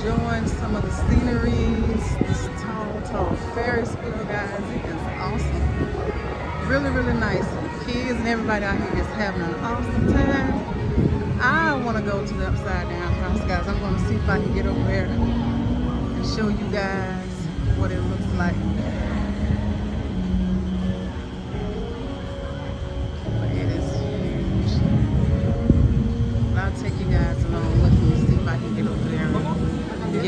enjoying some of the sceneries. This tall, tall Ferris wheel, guys. It is awesome. Really, really nice. Kids and everybody out here is having an awesome time. I want to go to the upside down house, guys. I'm going to see if I can get over there and show you guys what it looks like.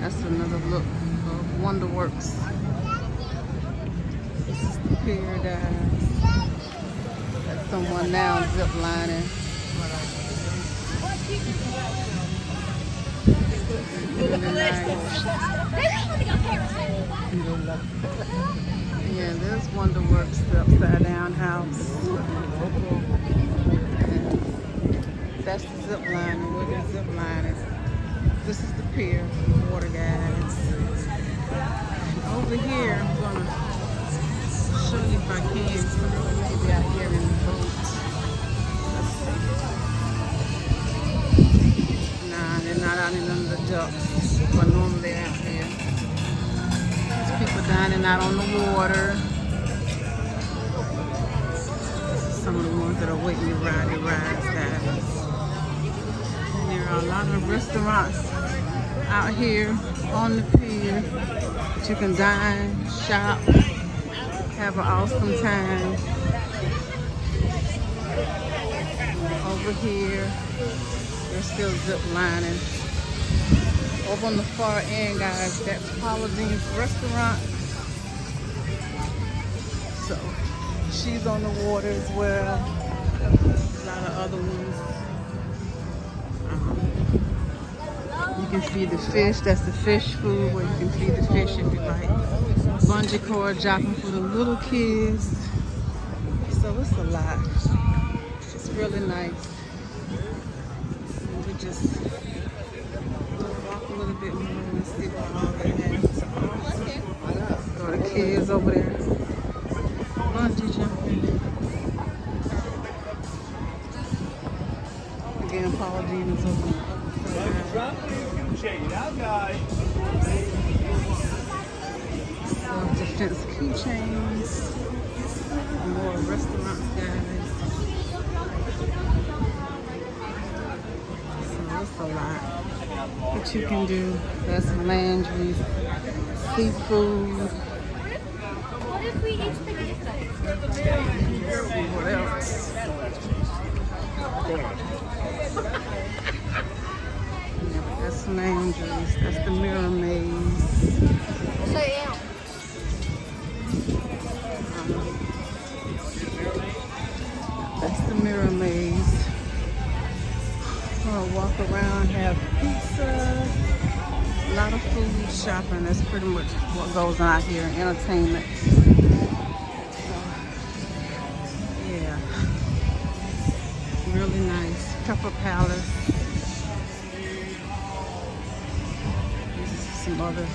That's another look of Wonderworks. This is the paradise. Uh, Got someone now zip lining. Yeah, there's Wonderworks, the upside down house. That's the zip line, zip line is. This is the pier, water guys. Over here, I'm gonna show you if I can. Maybe out here in the boat. Nah, they're not out in under the ducks, but normally out here. There's people dining out on the water. Some of the ones that are waiting to ride the rides, guys. There are a lot of restaurants out here on the pier that you can dine, shop, have an awesome time. Over here, they're still zip lining. Over on the far end, guys, that's Paula Deen's restaurant. So, she's on the water as well. A lot of other ones. You can feed the fish. That's the fish food where you can feed the fish if you like. Bungee cord jumping for the little kids. So it's a lot. It's really nice. And we just walk a little bit more and see what all they have. So the kids over there. Bungee jumping. Again, Paula Deen is over. Self-defense keychains. More restaurants, guys. So it's a lot that you can do. There's landry, seafood. What if we a See what else? Landry's. That's the Mirror Maze. That's the Mirror Maze. Gonna walk around, have pizza, a lot of food, shopping. That's pretty much what goes on here, entertainment. Yeah, really nice. Pepper Palace. Some other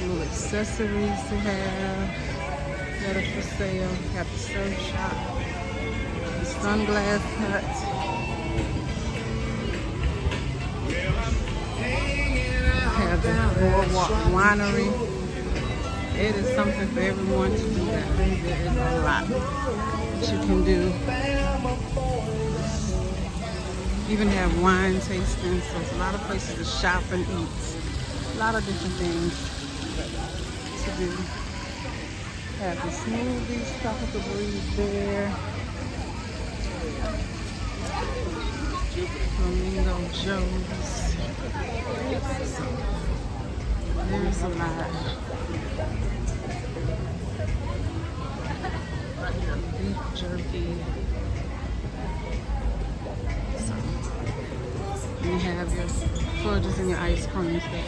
little accessories to have that are for sale. Got the surf shop, the sunglass hut. Have the Winery. It is something for everyone to do that. There is a lot that you can do. Even have wine tasting, so it's a lot of places to shop and eat a lot of different things to do. Have the smoothies, tropical breeze there. Flamingo Joe's. There's a lot. Beef jerky. So, you have your fudges and your ice creams there.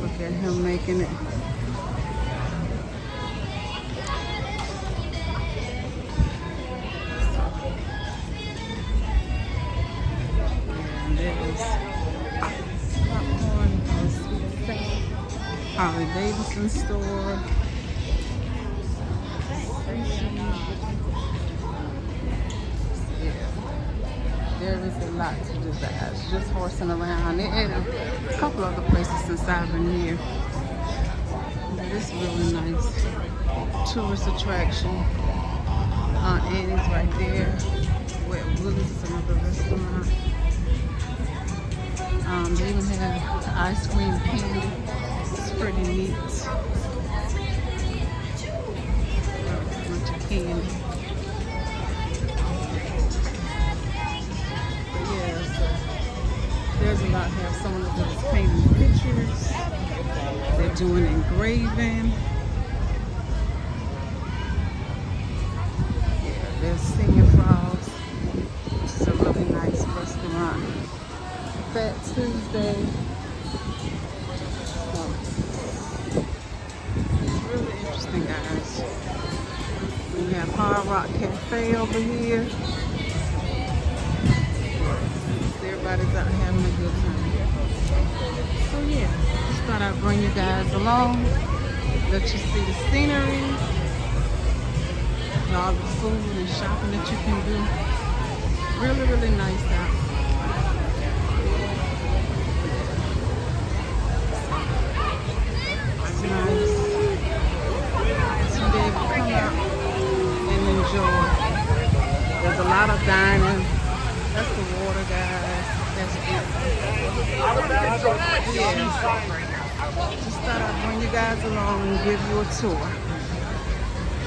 Look at him making it. Davidson store. there is a lot to guys just horsing around. And a couple other places since I've been here. But it's really nice. Tourist attraction. Auntie Anne's right there Wet Willie's is another restaurant. Um, they even have ice cream candy pretty neat bunch of candy There's a lot. Someone that's painting pictures. They're doing engraving. Yeah, they're singing Rock Cafe over here. everybody's out having a good time. So yeah, just thought I'd bring you guys along, let you see the scenery, and all the food and shopping that you can do. Really, really nice out. Nice lot of dining. That's the water, guys. That's it. Yeah. Just thought I'd bring you guys along and give you a tour.